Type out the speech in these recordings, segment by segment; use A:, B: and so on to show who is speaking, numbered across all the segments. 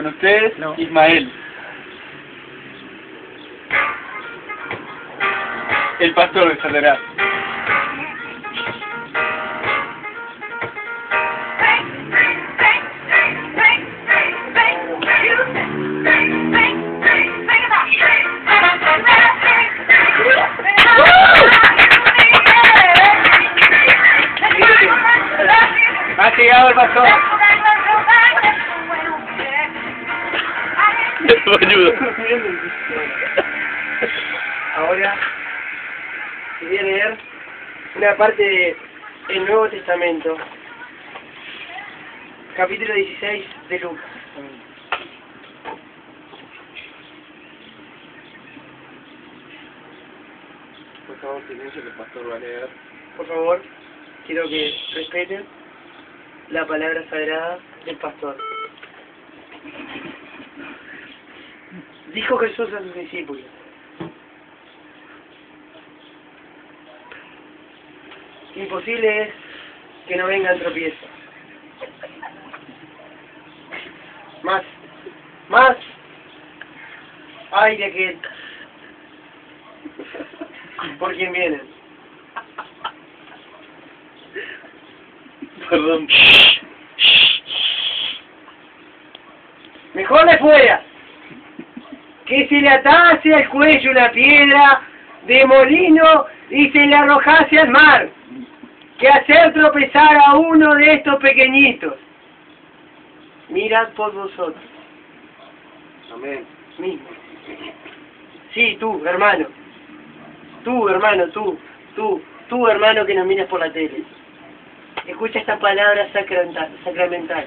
A: Con ustedes,
B: No.
A: Ismael. El pastor de Salerá. Ha llegado el pastor.
B: Ayuda.
C: Ahora voy a leer una parte del Nuevo Testamento, capítulo 16 de Lucas.
A: Por favor, silencio que el pastor va a leer.
C: Por favor, quiero que respeten la palabra sagrada del pastor. Dijo Jesús a sus discípulos, imposible es que no vengan tropiezos. Más, más, ay de aquel por quien vienen.
A: Perdón.
C: Mejor le fuera que se le atase al cuello una piedra de molino y se le arrojase al mar, que hacer tropezar a uno de estos pequeñitos. Mirad por vosotros
A: Amén.
C: Sí, tú, hermano. Tú, hermano, tú, tú, tú, hermano que nos miras por la tele. Escucha esta palabra sacramental. sacramental.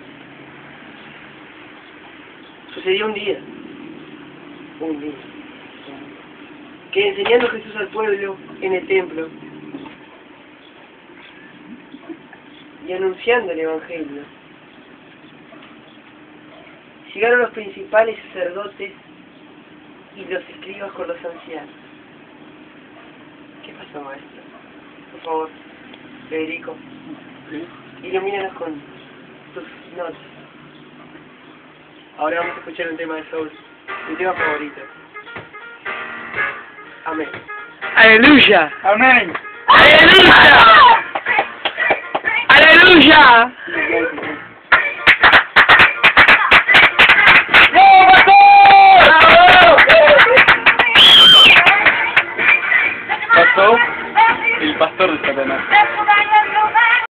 C: Sucedió un día, que enseñando Jesús al pueblo en el templo y anunciando el Evangelio, llegaron los principales sacerdotes y los escribas con los ancianos. ¿Qué pasó, maestro? Por favor, Federico, ilumínanos con tus notas. Ahora vamos a escuchar un tema de Soul, mi tema favorito. Amén.
B: Aleluya.
A: Amén.
B: Aleluya. Aleluya. Pasó el pastor de Satanás.